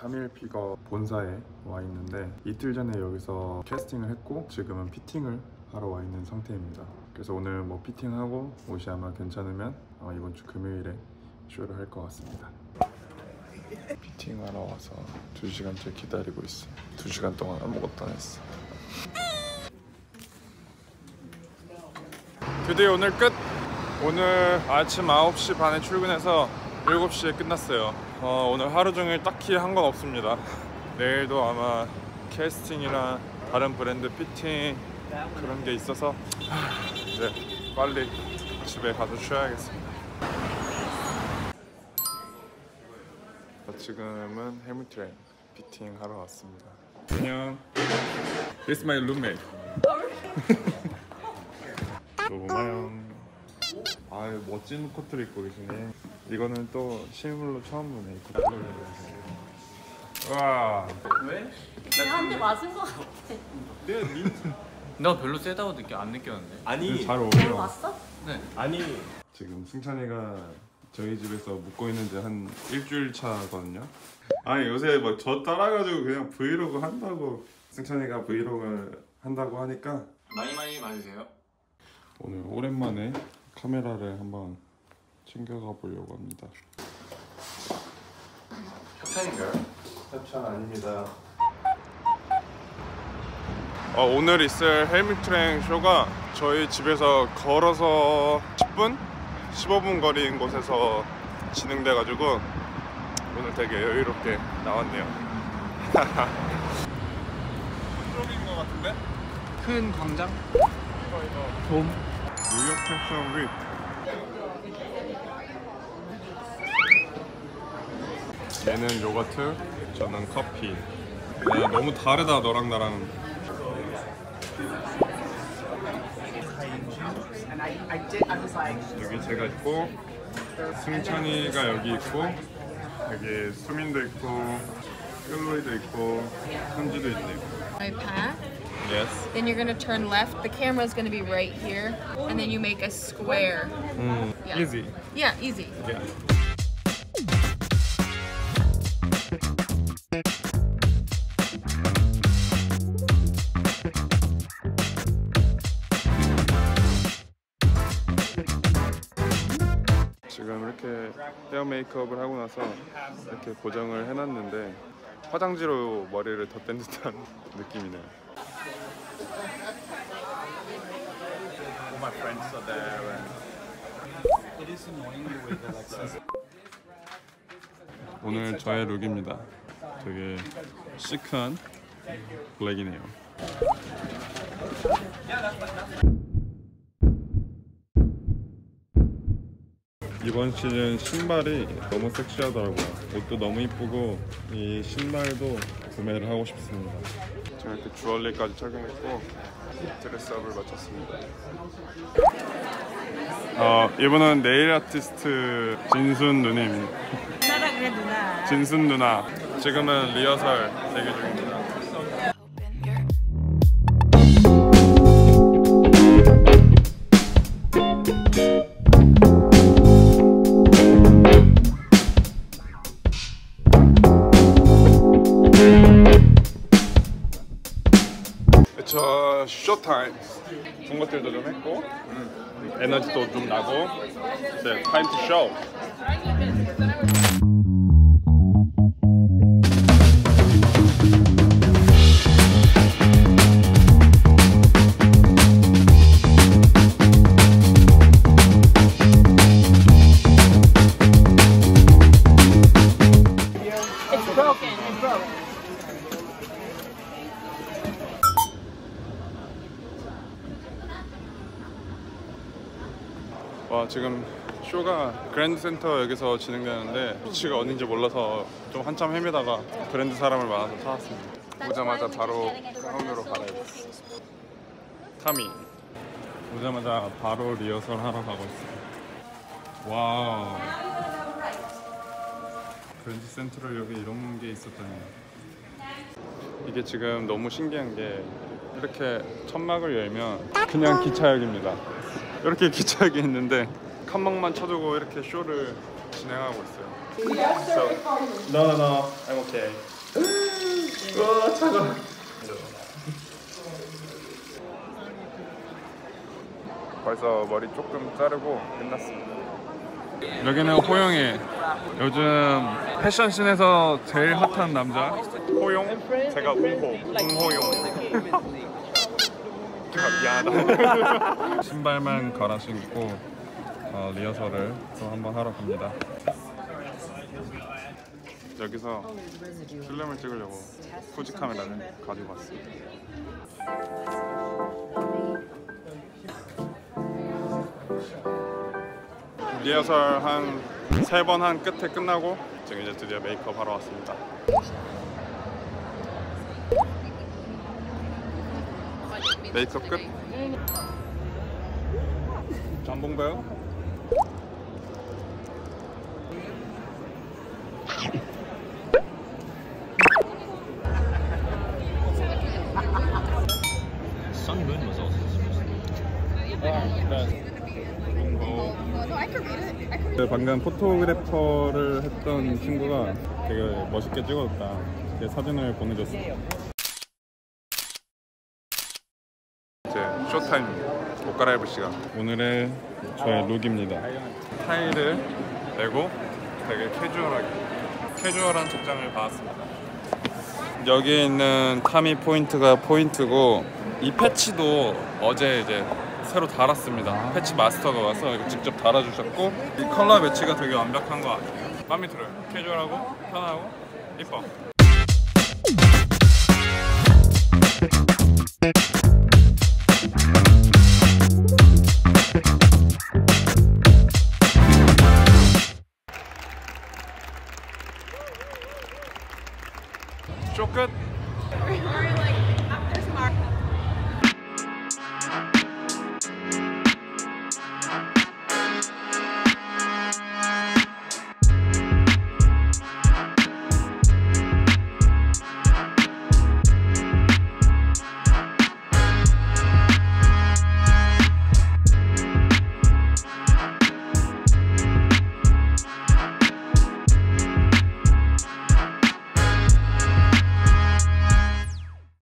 타밀 피거 본사에 와 있는데 이틀 전에 여기서 캐스팅을 했고 지금은 피팅을 하러 와 있는 상태입니다. 그래서 오늘 뭐 피팅하고 옷이 아마 괜찮으면 아마 이번 주 금요일에 쇼를 할 것 같습니다. 피팅하러 와서 2시간째 기다리고 있어. 2시간 동안 아무것도 안 했어. 드디어 오늘 끝! 오늘 아침 9시 반에 출근해서 7시에 끝났어요. 어, 오늘 하루 종일 딱히 한 건 없습니다. 내일도 아마 캐스팅이나 다른 브랜드 피팅 그런 게 있어서 하, 이제 빨리 집에 가서 쉬어야겠습니다. 지금은 헬무트랭 피팅 하러 왔습니다. 안녕. This is my roommate. 조마영. 아 멋진 코트를 입고 계시네. 이거는 또 실물로 처음 보네. 이 코트를. 와. 내가 한대 맞은 거 같아. 나 별로 세다고 느껴 안 느꼈는데. 아니 잘뭘 어울려. 봤어? 네. 아니 지금 승찬이가 저희 집에서 묵고 있는 지 한 일주일 차거든요. 아니 요새 뭐저 따라가지고 그냥 브이로그 한다고 승찬이가 브이로그 한다고 하니까 많이 많이 맞으세요? 오늘 오랜만에 카메라를 한번 챙겨가 보려고 합니다. 협찬인가요? 협찬 아닙니다. 어, 오늘 있을 헬미트랭 쇼가 저희 집에서 걸어서 10분? 15분 거리인 곳에서 진행돼 가지고 오늘 되게 여유롭게 나왔네요. 쪽인 것 같은데? 큰 광장? 돔 패션 윗 얘는 요거트 저는 커피. 야, 너무 다르다 너랑 나랑. 여기 제가 있고 승찬이가 여기 있고 여기 수민도 있고 끌로이도 있고 현지도 my path. Yes Then you're gonna turn left. The camera's gonna be right here, and then you make a square. 음, Yeah. easy Yeah, easy. Yeah. 지금 이렇게 헤어 메이크업을 하고 나서 이렇게 고정을 해놨는데 화장지로 머리를 덧댄 듯한 느낌이네요. All my friends are there and it is annoying the way that like says 오늘 저의 룩입니다. 되게 시크한 블랙이네요. 이번 시즌 신발이 너무 섹시하더라고요. 옷도 너무 이쁘고 이 신발도 구매를 하고 싶습니다. 제가 이렇게 주얼리까지 착용했고 드레스업을 마쳤습니다. 어, 이분은 네일 아티스트 진순 누님입니다. 누나라 그래 누나. 진순 누나 지금은 리허설 대기 중입니다. 쇼타임 본 것들도 좀 했고 음, 에너지도 좀 나고 이제 타임 투 쇼. 와 지금 쇼가 그랜드 센트럴 여기서 진행되는데 위치가 어딘지 몰라서 좀 한참 헤매다가 브랜드 사람을 만나서 찾았습니다. 오자마자 바로 가운으로 갈아입었어. 타미. 오자마자 바로 리허설 하러 가고 있어요. 와우. 그랜드 센트럴 여기 이런 게 있었다니. 이게 지금 너무 신기한 게 이렇게 천막을 열면 그냥 기차역입니다. 이렇게 기차역이 있는데 칸막만 쳐두고 이렇게 쇼를 진행하고 있어요. So, no, no, no, I'm okay. 와 차가. 벌써 머리 조금 자르고 끝났습니다. 여기는 호용이 요즘 패션씬에서 제일 핫한 남자 호용 제가 웅호 웅호용 미안하다. 신발만 갈아 신고 어, 리허설을 또 한번 하러 갑니다. 여기서 필름을 찍으려고 후지 카메라를 가지고 왔습니다. 리허설 한 세 번 한 끝에 끝나고 지금 이제 드디어 메이크업 하러 왔습니다. 메이크업 끝. 전봉 배우. Sunburn was also supposed 그 방금 photographer를 했던 친구가 되게 멋있게 찍어줬다. 제 사진을 보내줬어. 이제 showtime 옷 갈아입을 시간. 오늘의 저의 룩입니다. 타이를 매고 되게 캐주얼하게 캐주얼한 착장을 받았습니다. 여기 있는 타미 포인트가 포인트고 이 패치도 어제 이제 새로 달았습니다. 패치 마스터가 와서 이거 직접 달아주셨고 이 컬러 매치가 되게 완벽한 것 같아요. 마음에 들어요. 캐주얼하고 편하고 이뻐.